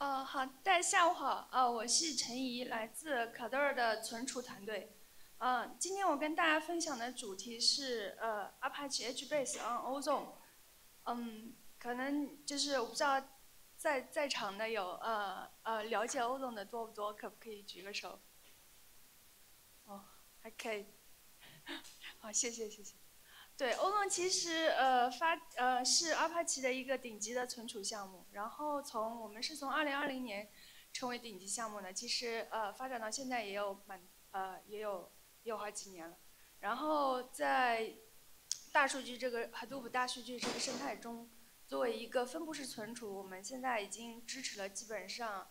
呃，好，大家下午好，呃，我是陈怡，来自卡德尔的存储团队。呃，今天我跟大家分享的主题是呃，Apache HBase on Ozone。嗯，可能就是我不知道在在场的有呃呃了解 Ozone 的多不多，可不可以举个手？哦，还可以。好，谢谢谢谢。对，Ozone 其实呃发呃是 Apache 的一个顶级的存储项目，然后从我们是从2020年成为顶级项目的，其实呃发展到现在也有蛮呃也有也有好几年了。然后在大数据这个 Hadoop 大数据这个生态中，作为一个分布式存储，我们现在已经支持了基本上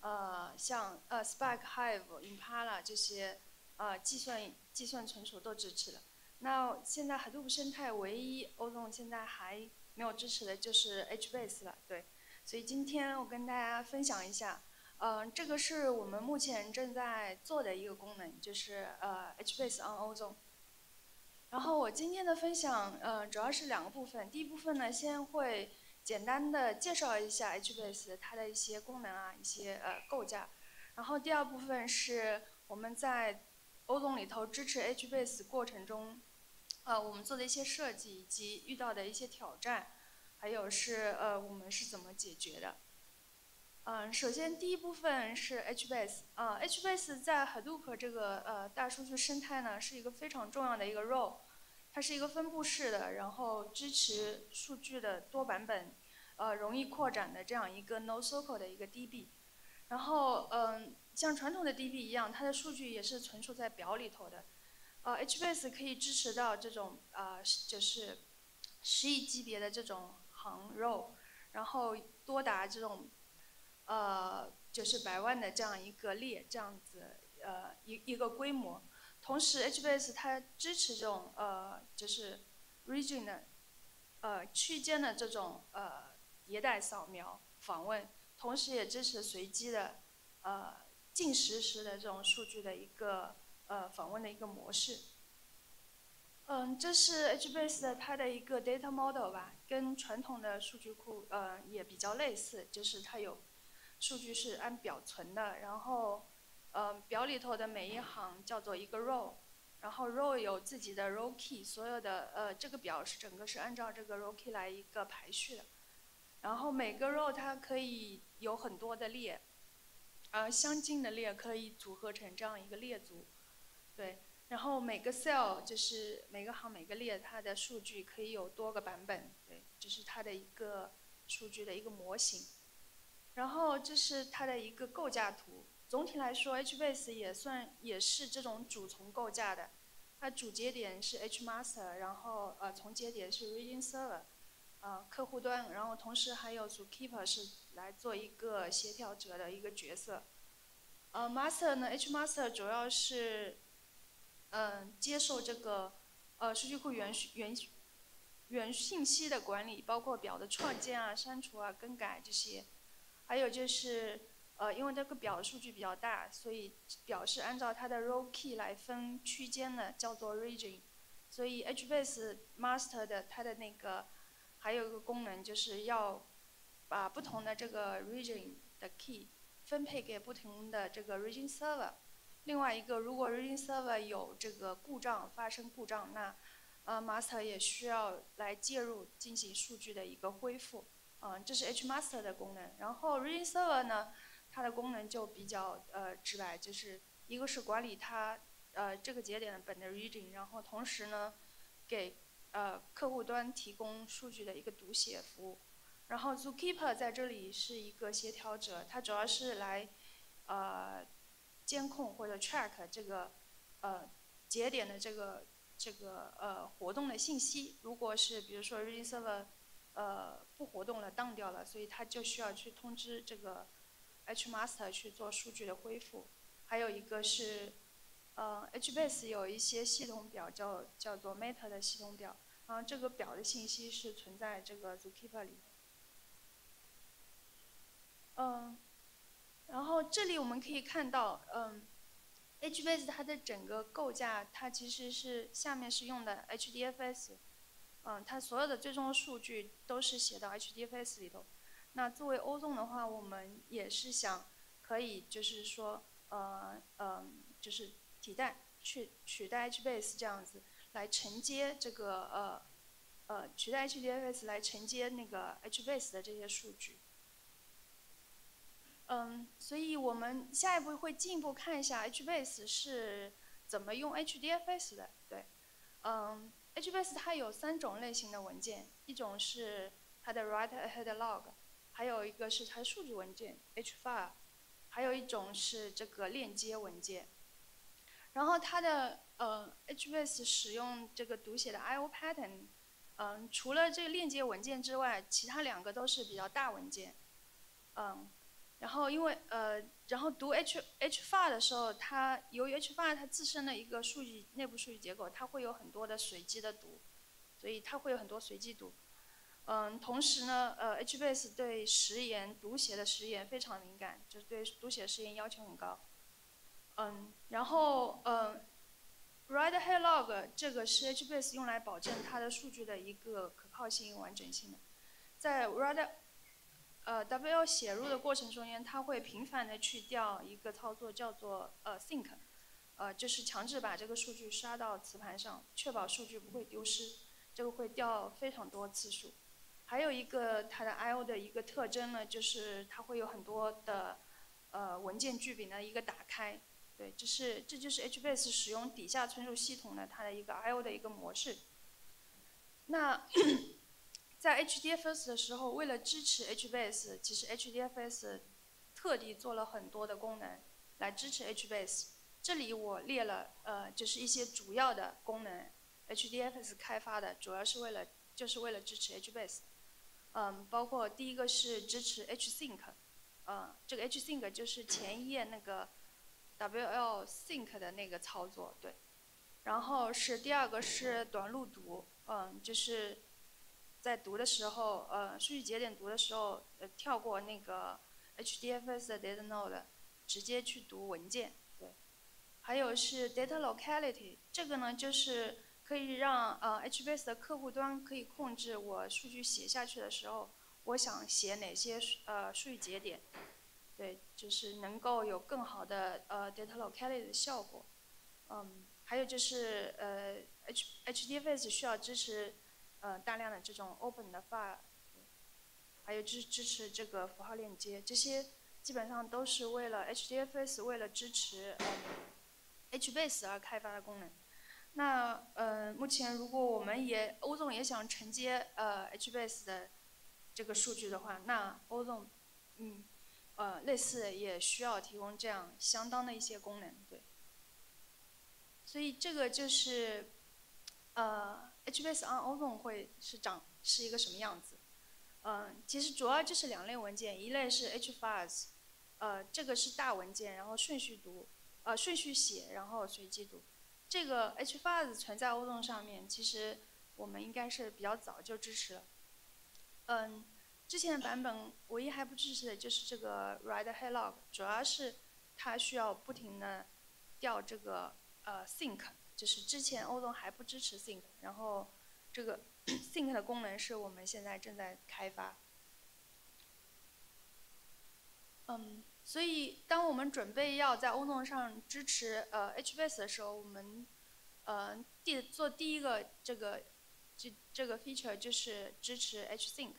呃像呃 Spark、Hive、Impala 这些呃计算计算存储都支持了。那现在 Hadoop 生态唯一 Ozone 现在还没有支持的就是 HBase 了，对。所以今天我跟大家分享一下，嗯，这个是我们目前正在做的一个功能，就是呃 HBase on Ozone。然后我今天的分享，呃，主要是两个部分。第一部分呢，先会简单的介绍一下 HBase 它的一些功能啊，一些呃构架。然后第二部分是我们在 Ozone 里头支持 HBase 过程中。呃，我们做的一些设计以及遇到的一些挑战，还有是呃我们是怎么解决的？嗯，首先第一部分是 HBase，啊，HBase 在 Hadoop 这个呃大数据生态呢是一个非常重要的一个 role，它是一个分布式的，然后支持数据的多版本，呃容易扩展的这样一个 NoSQL 的一个 DB，然后嗯像传统的 DB 一样，它的数据也是存储在表里头的。呃，HBase 可以支持到这种呃，就是十亿级别的这种行 row，然后多达这种呃，就是百万的这样一个列，这样子呃一一个规模。同时，HBase 它支持这种呃，就是 region 的呃区间的这种呃迭代扫描访问，同时也支持随机的呃近实时的这种数据的一个。呃，访问的一个模式。嗯，这是 HBase 的它的一个 data model 吧，跟传统的数据库呃也比较类似，就是它有数据是按表存的，然后呃表里头的每一行叫做一个 row，然后 row 有自己的 row key，所有的呃这个表是整个是按照这个 row key 来一个排序的，然后每个 row 它可以有很多的列，呃相近的列可以组合成这样一个列组。对，然后每个 cell 就是每个行每个列，它的数据可以有多个版本。对，这是它的一个数据的一个模型。然后这是它的一个构架图。总体来说，HBase 也算也是这种主从构架的。它主节点是 HMaster，然后呃从节点是 Reading Server，呃客户端，然后同时还有 Zookeeper 是来做一个协调者的一个角色。呃 Master 呢，HMaster 主要是嗯，接受这个呃数据库原原原信息的管理，包括表的创建啊、删除啊、更改这些。还有就是呃，因为这个表的数据比较大，所以表是按照它的 row key 来分区间的，叫做 region。所以 HBase master 的它的那个还有一个功能，就是要把不同的这个 region 的 key 分配给不同的这个 region server。另外一个，如果 Region Server 有这个故障发生故障，那呃 Master 也需要来介入进行数据的一个恢复，嗯，这是 H Master 的功能。然后 Region Server 呢，它的功能就比较呃直白，就是一个是管理它呃这个节点的本的 Region，然后同时呢给呃客户端提供数据的一个读写服务。然后 Zookeeper 在这里是一个协调者，它主要是来呃。监控或者 track 这个呃节点的这个这个呃活动的信息，如果是比如说 region server 呃不活动了，down 掉了，所以它就需要去通知这个 H master 去做数据的恢复。还有一个是呃 HBase 有一些系统表叫叫做 meta 的系统表，然后这个表的信息是存在这个 Zookeeper 里。嗯。然后这里我们可以看到，嗯，HBase 它的整个构架，它其实是下面是用的 HDFS，嗯，它所有的最终数据都是写到 HDFS 里头。那作为欧纵的话，我们也是想可以就是说，呃呃，就是替代去取代 HBase 这样子来承接这个呃呃取代 HDFS 来承接那个 HBase 的这些数据。嗯，所以我们下一步会进一步看一下 HBase 是怎么用 HDFS 的。对，嗯，HBase 它有三种类型的文件，一种是它的 write-ahead log，还有一个是它的数据文件 H-file，还有一种是这个链接文件。然后它的呃 HBase 使用这个读写的 I/O pattern，嗯，除了这个链接文件之外，其他两个都是比较大文件，嗯。然后因为呃，然后读 H H file 的时候，它由于 H file 它自身的一个数据内部数据结构，它会有很多的随机的读，所以它会有很多随机读。嗯，同时呢，呃，HBase 对时延读写的时延非常敏感，就是对读写时延要求很高。嗯，然后嗯，write-ahead log 这个是 HBase 用来保证它的数据的一个可靠性、完整性的，在 write 呃，W 写入的过程中间，它会频繁的去调一个操作，叫做呃 sync，呃，就是强制把这个数据刷到磁盘上，确保数据不会丢失。这个会调非常多次数。还有一个它的 I/O 的一个特征呢，就是它会有很多的呃文件剧柄的一个打开。对，这是这就是 HBase 使用底下存储系统的它的一个 I/O 的一个模式。那。在 HDFS 的时候，为了支持 HBase，其实 HDFS 特地做了很多的功能来支持 HBase。这里我列了，呃，就是一些主要的功能，HDFS 开发的，主要是为了就是为了支持 HBase。嗯，包括第一个是支持 HSync，嗯，这个 HSync 就是前一页那个 WLSync 的那个操作，对。然后是第二个是短路读，嗯，就是。在读的时候，呃，数据节点读的时候，呃，跳过那个 HDFS 的 data node，直接去读文件，对。还有是 data locality，这个呢就是可以让呃 HBase 的客户端可以控制我数据写下去的时候，我想写哪些呃数据节点，对，就是能够有更好的呃 data locality 的效果。嗯，还有就是呃 H HDFS 需要支持。呃，大量的这种 open 的 file，还有支支持这个符号链接，这些基本上都是为了 HDFS 为了支持呃 HBase 而开发的功能。那呃，目前如果我们也欧总也想承接呃 HBase 的这个数据的话，那欧总嗯呃类似也需要提供这样相当的一些功能，对。所以这个就是呃。HBase on Ozone 会是长是一个什么样子？嗯，其实主要就是两类文件，一类是 H-files，呃，这个是大文件，然后顺序读，呃，顺序写，然后随机读。这个 H-files 存在 Ozone 上面，其实我们应该是比较早就支持了。嗯，之前的版本唯一还不支持的就是这个 Write h e l o g 主要是它需要不停的调这个呃 sync。就是之前欧总还不支持 Think，然后这个 Think 的功能是我们现在正在开发。嗯，所以当我们准备要在欧纵上支持呃 HBase 的时候，我们呃第做第一个这个这这个 feature 就是支持 HSync。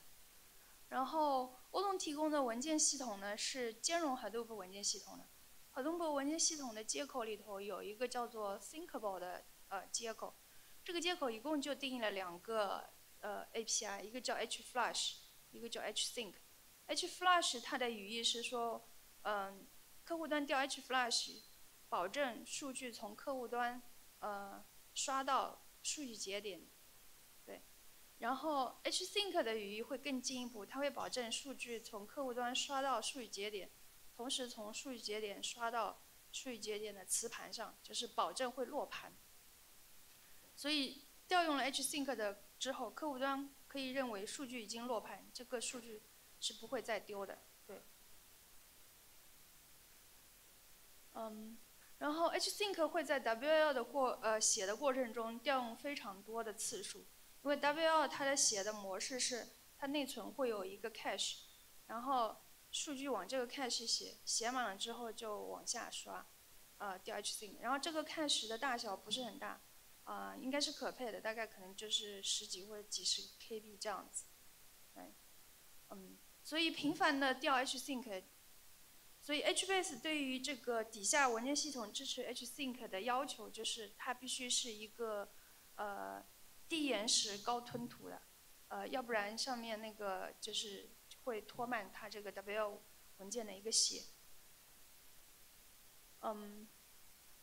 然后欧纵提供的文件系统呢是兼容 Hadoop 文件系统的。很多个文件系统的接口里头有一个叫做 Thinkable 的呃接口，这个接口一共就定义了两个呃 API，一个叫 HFlush，一个叫 HThink。HFlush 它的语义是说，嗯，客户端调 HFlush，保证数据从客户端呃刷到数据节点，对。然后 HSync 的语义会更进一步，它会保证数据从客户端刷到数据节点。同时从数据节点刷到数据节点的磁盘上，就是保证会落盘。所以调用了 HSync 的之后，客户端可以认为数据已经落盘，这个数据是不会再丢的。对。嗯，然后 HSync 会在 WL 的过呃写的过程中调用非常多的次数，因为 WL 它的写的模式是它内存会有一个 cache。然后数据往这个 cache 写，写满了之后就往下刷，呃调 hsync。然后这个 cache 的大小不是很大，啊应该是可配的，大概可能就是十几或者几十 KB 这样子，对，嗯，所以频繁的调 hsync，所以 HBase 对于这个底下文件系统支持 hsync 的要求就是它必须是一个呃低延时高吞吐的。呃，要不然上面那个就是会拖慢它这个 W 文件的一个写。嗯，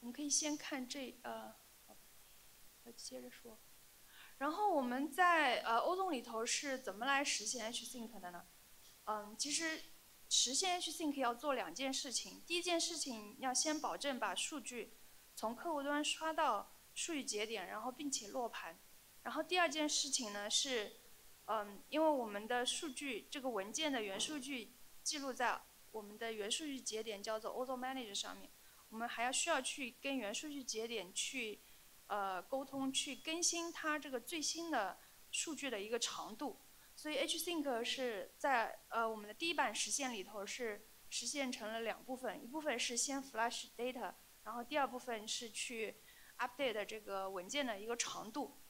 我们可以先看这呃，我接着说。然后我们在呃 OZON 里头是怎么来实现 hsync 的呢？嗯，其实实现 hsync 要做两件事情。第一件事情要先保证把数据从客户端刷到数据节点，然后并且落盘。然后第二件事情呢是。嗯，因为我们的数据这个文件的原数据记录在我们的原数据节点叫做 Auto Manager 上面，我们还要需要去跟原数据节点去呃沟通，去更新它这个最新的数据的一个长度。所以 hsync 是在呃我们的第一版实现里头是实现成了两部分，一部分是先 flash data，然后第二部分是去 update 这个文件的一个长度。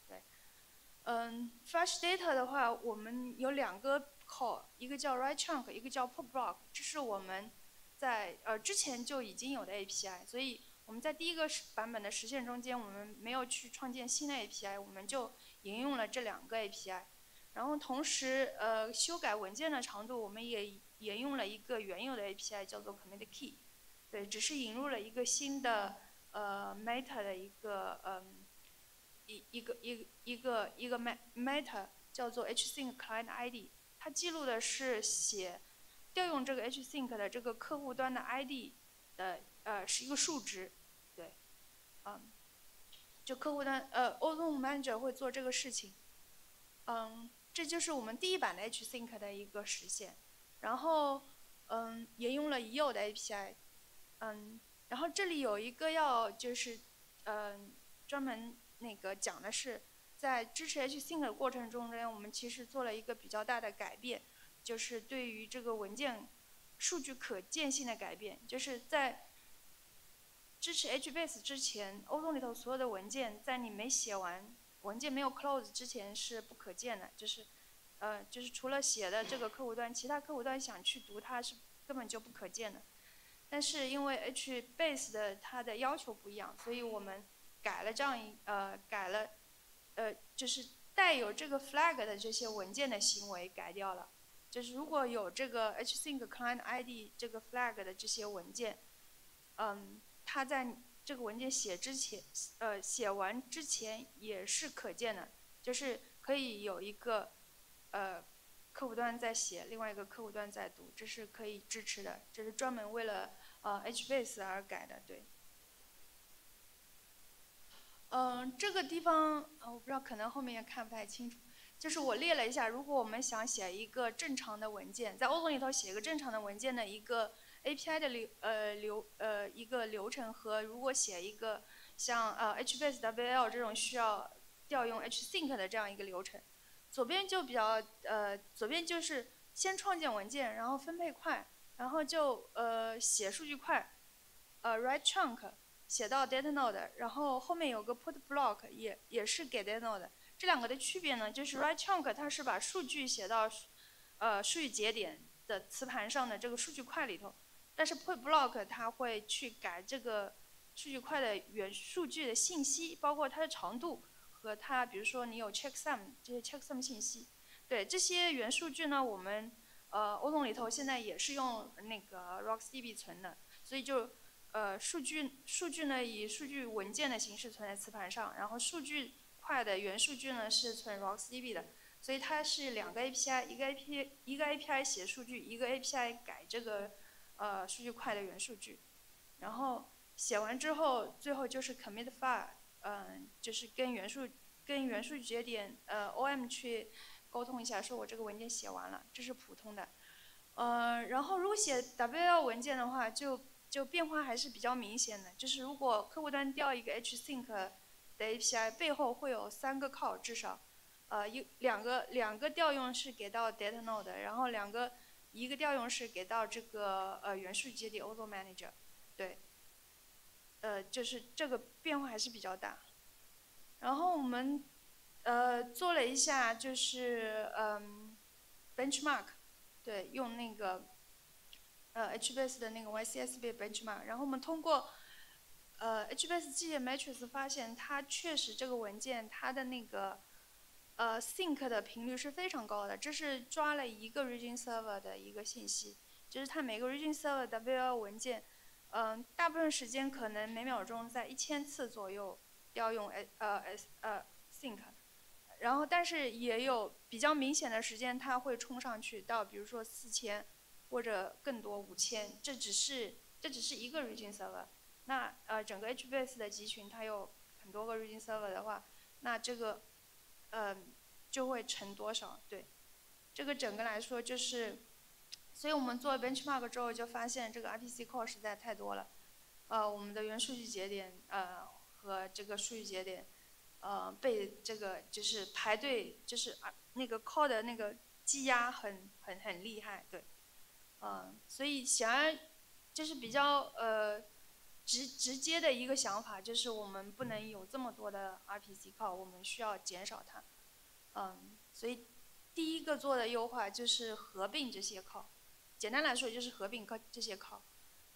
嗯，flash data 的话，我们有两个 call，一个叫 write chunk，一个叫 put block，这是我们在呃之前就已经有的 API，所以我们在第一个版本的实现中间，我们没有去创建新的 API，我们就引用了这两个 API，然后同时呃修改文件的长度，我们也沿用了一个原有的 API，叫做 commit key，对，只是引入了一个新的呃 meta 的一个嗯。一一个一一个一个 meta 叫做 hsync client ID，它记录的是写调用这个 hsync 的这个客户端的 ID 的呃是一个数值，对，嗯，就客户端呃 Ozone Manager 会做这个事情，嗯，这就是我们第一版的 hsync 的一个实现，然后嗯沿用了已有的 API，嗯，然后这里有一个要就是嗯专门。那个讲的是，在支持 hsync 的过程中间，我们其实做了一个比较大的改变，就是对于这个文件数据可见性的改变。就是在支持 HBase 之前 o z o n 里头所有的文件，在你没写完、文件没有 close 之前是不可见的。就是，呃，就是除了写的这个客户端，其他客户端想去读它是根本就不可见的。但是因为 HBase 的它的要求不一样，所以我们。改了这样一呃改了，呃就是带有这个 flag 的这些文件的行为改掉了，就是如果有这个 hsync client ID 这个 flag 的这些文件，嗯，它在这个文件写之前，呃写完之前也是可见的，就是可以有一个呃客户端在写，另外一个客户端在读，这是可以支持的，这是专门为了呃 HBase 而改的，对。嗯，这个地方呃，我不知道，可能后面也看不太清楚。就是我列了一下，如果我们想写一个正常的文件，在 Ozone 里头写一个正常的文件的一个 API 的流呃流呃一个流程和如果写一个像呃 HBase WL 这种需要调用 hsync 的这样一个流程，左边就比较呃左边就是先创建文件，然后分配块，然后就呃写数据块，呃 write chunk。写到 data node，然后后面有个 put block，也也是给 data node。这两个的区别呢，就是 write chunk 它是把数据写到，呃数据节点的磁盘上的这个数据块里头，但是 put block 它会去改这个数据块的原数据的信息，包括它的长度和它，比如说你有 checksum 这些 checksum 信息。对这些原数据呢，我们呃 o 总里头现在也是用那个 RocksDB 存的，所以就。呃，数据数据呢以数据文件的形式存在磁盘上，然后数据块的原数据呢是存 RocksDB 的，所以它是两个 API，一个 API 一个 API 写数据，一个 API 改这个呃数据块的原数据，然后写完之后，最后就是 commit file，嗯，就是跟原数跟原数据节点呃 OM 去沟通一下，说我这个文件写完了，这是普通的，呃，然后如果写 WL 文件的话就。就变化还是比较明显的，就是如果客户端调一个 hsync 的 API，背后会有三个 call 至少，呃，一两个两个调用是给到 data node，然后两个一个调用是给到这个呃元数据节点 Auto Manager，对，呃就是这个变化还是比较大。然后我们呃做了一下就是嗯 benchmark，对，用那个呃 HBase 的那个 YCSB benchmark，然后我们通过呃 HBase 机械 matrix 发现它确实这个文件它的那个呃，sync 的频率是非常高的，这是抓了一个 region server 的一个信息，就是它每个 region server WL 文件，嗯，大部分时间可能每秒钟在一千次左右调用 S 呃 S 呃 sync，然后但是也有比较明显的时间它会冲上去到比如说四千或者更多五千，这只是这只是一个 region server，那呃整个 HBase 的集群它有很多个 region server 的话，那这个。嗯，就会乘多少？对，这个整个来说就是，所以我们做 benchmark 之后就发现这个 RPC call 实在太多了，呃，我们的原数据节点呃和这个数据节点，呃被这个就是排队就是啊那个 call 的那个积压很很很厉害，对，嗯，所以想要就是比较呃。直直接的一个想法就是我们不能有这么多的 RPC call，我们需要减少它。嗯，所以第一个做的优化就是合并这些 call，简单来说就是合并 call 这些 call。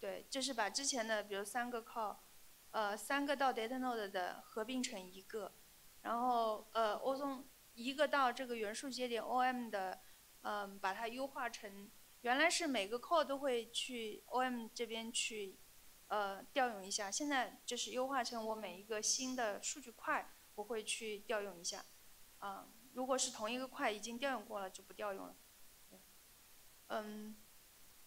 对，就是把之前的比如三个 call，呃，三个到 data node 的合并成一个，然后呃，Ozone 一个到这个元数节点 OM 的，嗯，把它优化成原来是每个 call 都会去 OM 这边去。呃，调用一下，现在就是优化成我每一个新的数据块，我会去调用一下。啊，如果是同一个块已经调用过了，就不调用了。嗯，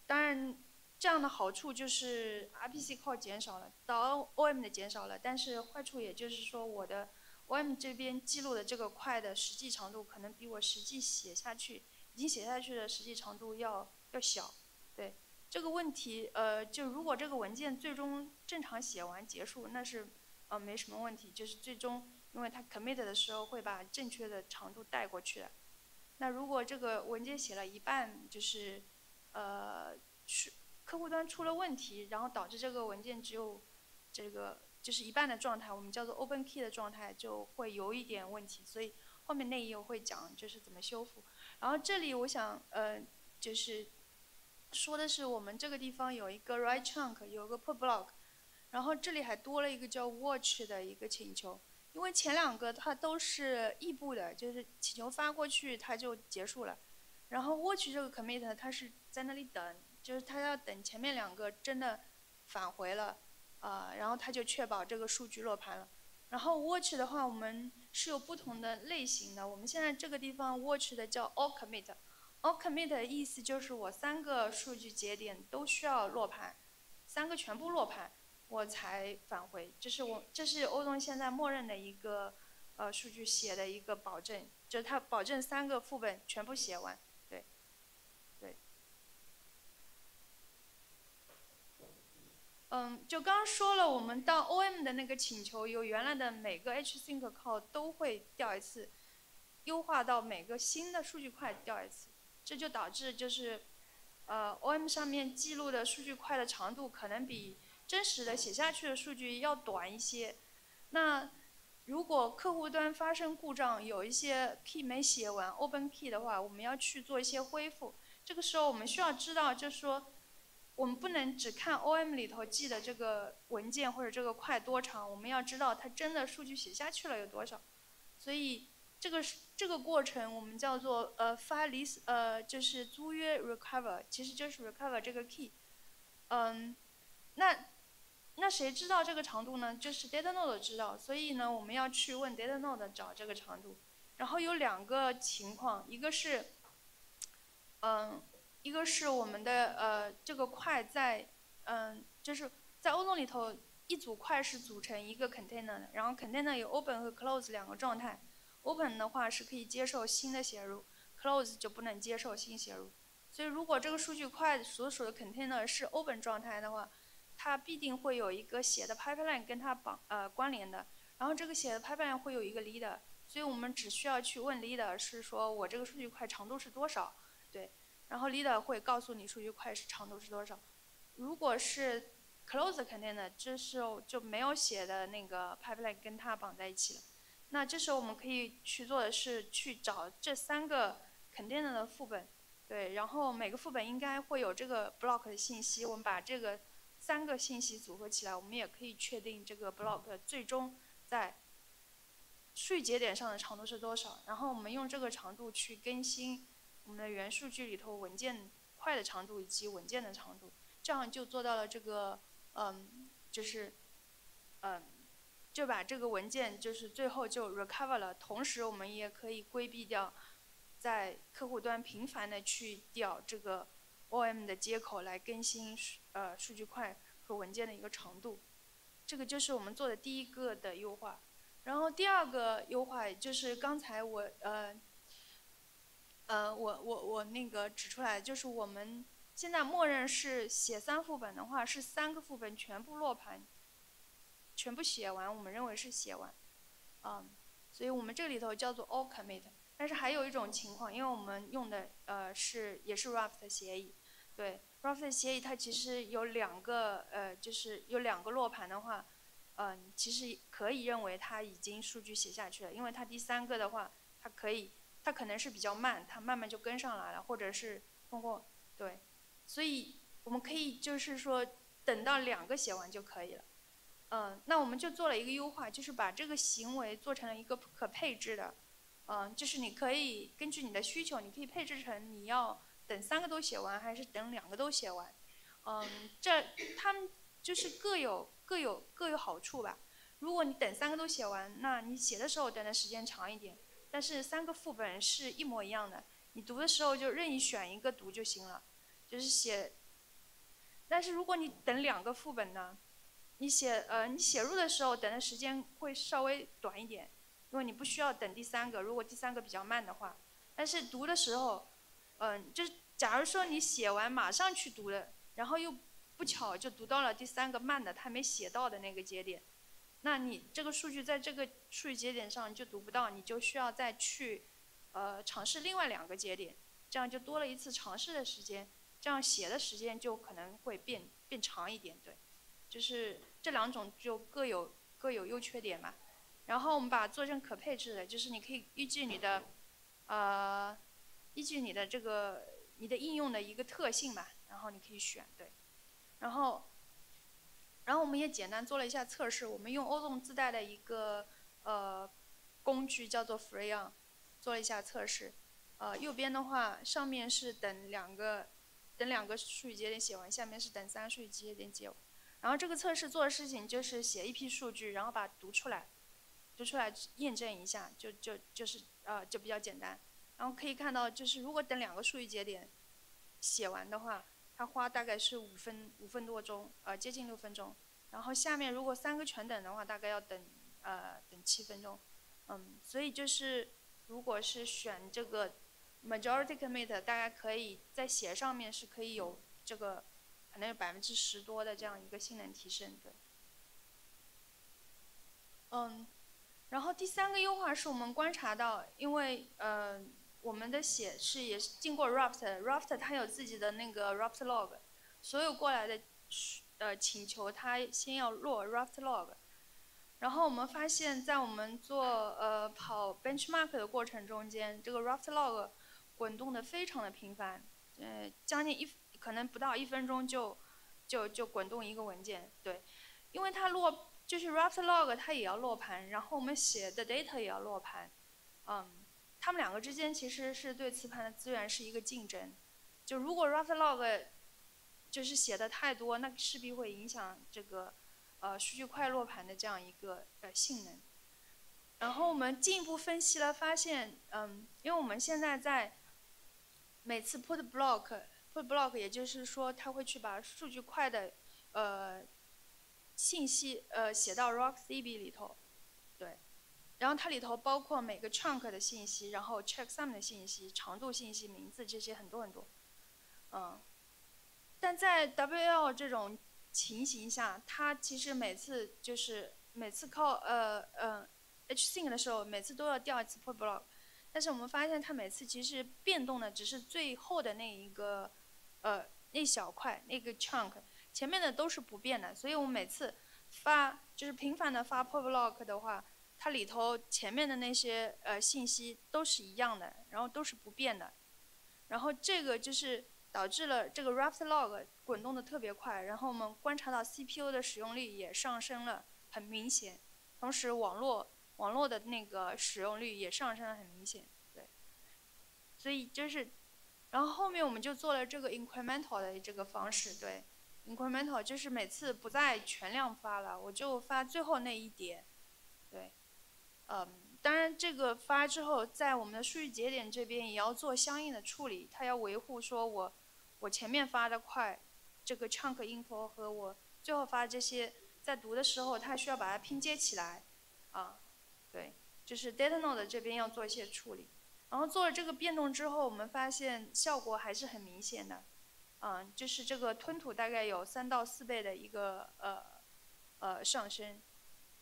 当然，这样的好处就是 RPC call 减少了，到 OM 的减少了，但是坏处也就是说，我的 OM 这边记录的这个块的实际长度可能比我实际写下去，已经写下去的实际长度要要小，对。这个问题，呃，就如果这个文件最终正常写完结束，那是，呃，没什么问题。就是最终，因为它 commit 的时候会把正确的长度带过去的。那如果这个文件写了一半，就是，呃，是客户端出了问题，然后导致这个文件只有这个就是一半的状态，我们叫做 open key 的状态，就会有一点问题。所以后面那一页会讲就是怎么修复。然后这里我想，呃，就是。说的是我们这个地方有一个 right chunk，有个 put block，然后这里还多了一个叫 watch 的一个请求，因为前两个它都是异步的，就是请求发过去它就结束了，然后 watch 这个 commit 它是在那里等，就是它要等前面两个真的返回了，啊，然后它就确保这个数据落盘了。然后 watch 的话，我们是有不同的类型的，我们现在这个地方 watch 的叫 all commit。All commit 的意思就是我三个数据节点都需要落盘，三个全部落盘，我才返回。这是我这是欧东现在默认的一个呃数据写的一个保证，就是它保证三个副本全部写完，对，对。嗯，就刚刚说了，我们到 OM 的那个请求，由原来的每个 H-sync call 都会调一次，优化到每个新的数据块调一次。这就导致就是，呃，OM 上面记录的数据块的长度可能比真实的写下去的数据要短一些。那如果客户端发生故障，有一些 key 没写完，open key 的话，我们要去做一些恢复。这个时候我们需要知道，就是说，我们不能只看 OM 里头记的这个文件或者这个块多长，我们要知道它真的数据写下去了有多少。所以。这个这个过程，我们叫做呃 file list，呃就是租约 recover，其实就是 recover 这个 key，嗯，那那谁知道这个长度呢？就是 data node 知道，所以呢，我们要去问 data node 找这个长度。然后有两个情况，一个是，嗯，一个是我们的呃这个块在嗯就是在欧 n 里头一组块是组成一个 container 的，然后 container 有 open 和 close 两个状态。Open 的话是可以接受新的写入，Close 就不能接受新写入。所以如果这个数据块所属的 container 是 Open 状态的话，它必定会有一个写的 pipeline 跟它绑呃关联的。然后这个写的 pipeline 会有一个 leader，所以我们只需要去问 leader 是说我这个数据块长度是多少，对。然后 leader 会告诉你数据块是长度是多少。如果是 close container，这时候就没有写的那个 pipeline 跟它绑在一起了。那这时候我们可以去做的是去找这三个 container 的副本，对，然后每个副本应该会有这个 block 的信息。我们把这个三个信息组合起来，我们也可以确定这个 block 最终在数据节点上的长度是多少。然后我们用这个长度去更新我们的原数据里头文件块的长度以及文件的长度，这样就做到了这个，嗯，就是，嗯。就把这个文件就是最后就 recover 了，同时我们也可以规避掉在客户端频繁的去调这个 OM 的接口来更新呃数据块和文件的一个长度，这个就是我们做的第一个的优化。然后第二个优化就是刚才我呃呃我我我那个指出来，就是我们现在默认是写三副本的话是三个副本全部落盘。全部写完，我们认为是写完，嗯，所以我们这里头叫做 all commit。但是还有一种情况，因为我们用的呃是也是 Raft 协议，对 Raft 协议它其实有两个呃就是有两个落盘的话，嗯，其实可以认为它已经数据写下去了，因为它第三个的话，它可以它可能是比较慢，它慢慢就跟上来了，或者是通过对，所以我们可以就是说等到两个写完就可以了。嗯，那我们就做了一个优化，就是把这个行为做成了一个可配置的，嗯，就是你可以根据你的需求，你可以配置成你要等三个都写完，还是等两个都写完，嗯，这他们就是各有各有各有好处吧。如果你等三个都写完，那你写的时候等的时间长一点，但是三个副本是一模一样的，你读的时候就任意选一个读就行了，就是写。但是如果你等两个副本呢？你写呃，你写入的时候等的时间会稍微短一点，因为你不需要等第三个。如果第三个比较慢的话，但是读的时候，嗯，就是假如说你写完马上去读的，然后又不巧就读到了第三个慢的，他没写到的那个节点，那你这个数据在这个数据节点上就读不到，你就需要再去呃尝试另外两个节点，这样就多了一次尝试的时间，这样写的时间就可能会变变长一点，对，就是。这两种就各有各有优缺点嘛，然后我们把做成可配置的，就是你可以依据你的，呃，依据你的这个你的应用的一个特性嘛，然后你可以选对，然后，然后我们也简单做了一下测试，我们用欧总自带的一个呃工具叫做 Freeon，做了一下测试，呃右边的话上面是等两个等两个数据节点写完，下面是等三个数据节点写完。然后这个测试做的事情就是写一批数据，然后把它读出来，读出来验证一下，就就就是呃就比较简单。然后可以看到，就是如果等两个数据节点写完的话，它花大概是五分五分多钟，呃接近六分钟。然后下面如果三个全等的话，大概要等呃等七分钟。嗯，所以就是如果是选这个 majority commit，大家可以在写上面是可以有这个。可能有百分之十多的这样一个性能提升，对。嗯，然后第三个优化是我们观察到，因为呃我们的写是也是经过 Raft，Raft 它有自己的那个 Raft log，所有过来的呃请求它先要落 Raft log，然后我们发现，在我们做呃跑 benchmark 的过程中间，这个 Raft log 滚动的非常的频繁，呃将近一。可能不到一分钟就，就就滚动一个文件，对，因为它落就是 Raft log 它也要落盘，然后我们写的 data 也要落盘，嗯，它们两个之间其实是对磁盘的资源是一个竞争，就如果 Raft log 就是写的太多，那势必会影响这个呃数据块落盘的这样一个呃性能。然后我们进一步分析了，发现嗯，因为我们现在在每次 put block。Put block，也就是说，它会去把数据块的呃信息呃写到 rockcb 里头，对，然后它里头包括每个 chunk 的信息，然后 checksum 的信息、长度信息、名字这些很多很多，嗯，但在 wl 这种情形下，它其实每次就是每次靠呃呃 hsync 的时候，每次都要调一次 put block，但是我们发现它每次其实变动的只是最后的那一个，呃，那小块那个 chunk，前面的都是不变的。所以我每次发就是频繁的发 pop lock 的话，它里头前面的那些呃信息都是一样的，然后都是不变的。然后这个就是导致了这个 raft log 滚动的特别快，然后我们观察到 CPU 的使用率也上升了，很明显。同时网络。网络的那个使用率也上升的很明显，对，所以就是，然后后面我们就做了这个 incremental 的这个方式，对，incremental 就是每次不再全量发了，我就发最后那一点，对，嗯，当然这个发之后，在我们的数据节点这边也要做相应的处理，它要维护说我我前面发的快，这个 chunk info 和我最后发这些在读的时候，它需要把它拼接起来，啊。对，就是 data node 这边要做一些处理，然后做了这个变动之后，我们发现效果还是很明显的，嗯，就是这个吞吐大概有三到四倍的一个呃呃上升，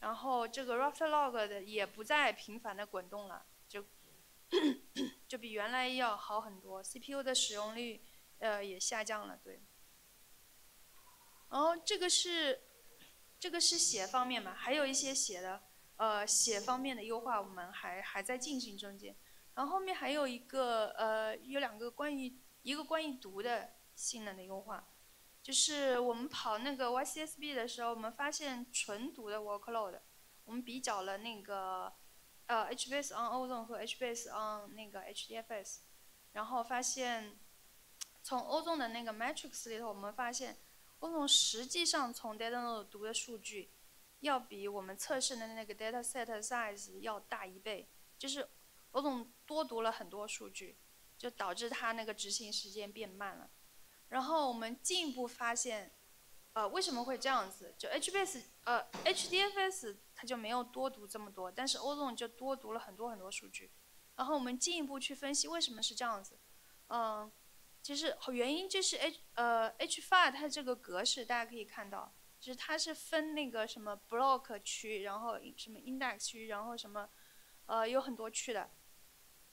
然后这个 raft log 的也不再频繁的滚动了，就就比原来要好很多，CPU 的使用率呃也下降了，对，然后这个是这个是写方面嘛，还有一些写的。呃，写方面的优化我们还还在进行中间，然后后面还有一个呃，有两个关于一个关于读的性能的优化，就是我们跑那个 YCSB 的时候，我们发现纯读的 workload，我们比较了那个呃 HBase on Ozone 和 HBase on 那个 HDFS，然后发现从 Ozone 的那个 matrix 里头，我们发现 Ozone 实际上从 data node 读的数据。要比我们测试的那个 data set size 要大一倍，就是欧总多读了很多数据，就导致它那个执行时间变慢了。然后我们进一步发现，呃，为什么会这样子？就 HBase 呃 HDFS 它就没有多读这么多，但是欧总就多读了很多很多数据。然后我们进一步去分析为什么是这样子，嗯，其实原因就是 H 呃，HFile 它这个格式大家可以看到。就是它是分那个什么 block 区，然后什么 index 区，然后什么，呃，有很多区的，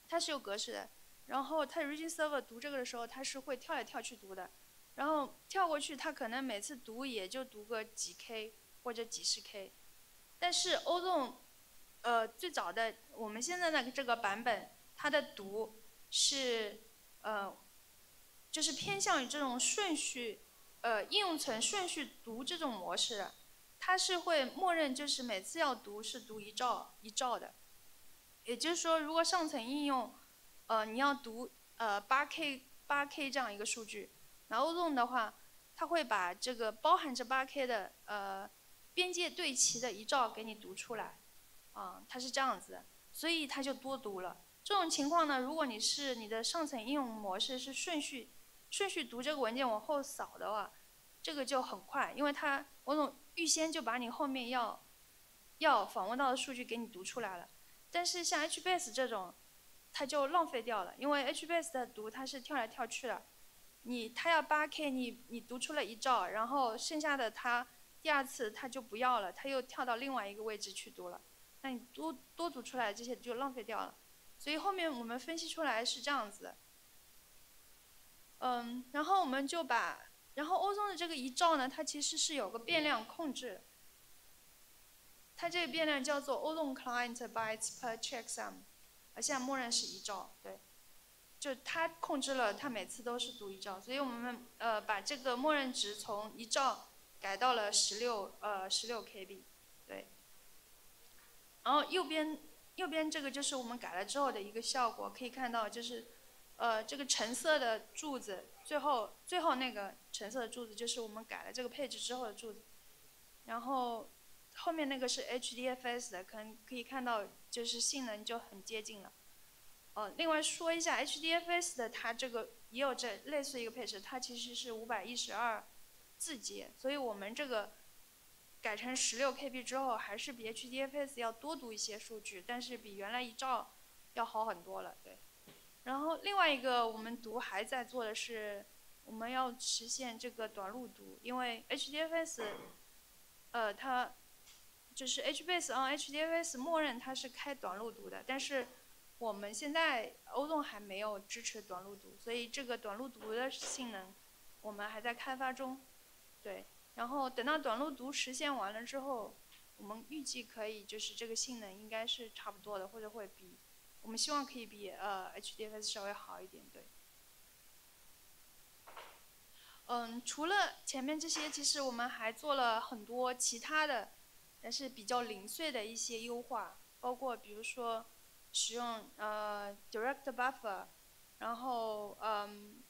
它是有格式的。然后它 region server 读这个的时候，它是会跳来跳去读的。然后跳过去，它可能每次读也就读个几 k 或者几十 k。但是 Ozone，呃，最早的我们现在的这个版本，它的读是，呃，就是偏向于这种顺序。呃，应用层顺序读这种模式，它是会默认就是每次要读是读一兆一兆的，也就是说，如果上层应用，呃，你要读呃八 k 八 k 这样一个数据，然后 Ozone 的话，它会把这个包含着八 k 的呃边界对齐的一兆给你读出来，啊，它是这样子，所以它就多读了。这种情况呢，如果你是你的上层应用模式是顺序。顺序读这个文件往后扫的话，这个就很快，因为它我总预先就把你后面要要访问到的数据给你读出来了。但是像 HBase 这种，它就浪费掉了，因为 HBase 的读它是跳来跳去的，你它要八 K，你你读出了一兆，然后剩下的它第二次它就不要了，它又跳到另外一个位置去读了，那你多多读出来这些就浪费掉了。所以后面我们分析出来是这样子。嗯，然后我们就把，然后欧松的这个一兆呢，它其实是有个变量控制，它这个变量叫做 Ozone Client Bytes Per Checksum，啊，现在默认是一兆，对，就它控制了它每次都是读一兆，所以我们呃把这个默认值从一兆改到了十六呃十六 KB，对，然后右边右边这个就是我们改了之后的一个效果，可以看到就是。呃，这个橙色的柱子，最后最后那个橙色的柱子就是我们改了这个配置之后的柱子，然后后面那个是 HDFS 的，可能可以看到就是性能就很接近了。哦，另外说一下 HDFS 的，它这个也有这类似一个配置，它其实是五百一十二字节，所以我们这个改成十六 KB 之后，还是比 HDFS 要多读一些数据，但是比原来一兆要好很多了，对。然后另外一个我们读还在做的是，我们要实现这个短路读，因为 HDFS，呃，它就是 HBase on HDFS 默认它是开短路读的，但是我们现在 o d o 还没有支持短路读，所以这个短路读的性能我们还在开发中。对，然后等到短路读实现完了之后，我们预计可以就是这个性能应该是差不多的，或者会比我们希望可以比呃 HDFS 稍微好一点，对。嗯，除了前面这些，其实我们还做了很多其他的，但是比较零碎的一些优化，包括比如说使用呃 Direct Buffer，然后嗯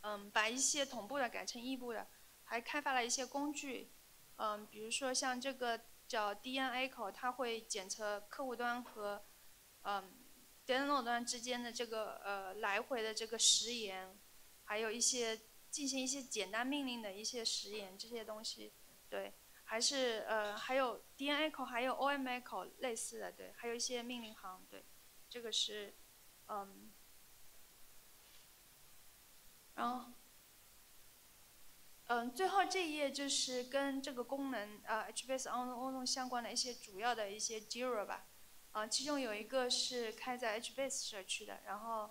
嗯把一些同步的改成异步的，还开发了一些工具，嗯比如说像这个叫 DNAecho，它会检测客户端和嗯 Deno 端之间的这个呃来回的这个时延，还有一些。进行一些简单命令的一些时延，这些东西，对，还是呃，还有 DNAecho，还有 OMecho 类似的，对，还有一些命令行，对，这个是，嗯，然后，嗯，最后这一页就是跟这个功能呃 HBase ON on on 相关的一些主要的一些 Jira 吧，啊，其中有一个是开在 HBase 社区的，然后，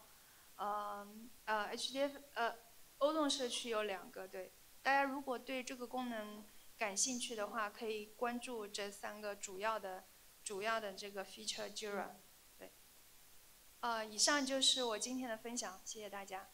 嗯，呃，HDF，呃。欧动社区有两个，对，大家如果对这个功能感兴趣的话，可以关注这三个主要的、主要的这个 feature Jira，对。呃，以上就是我今天的分享，谢谢大家。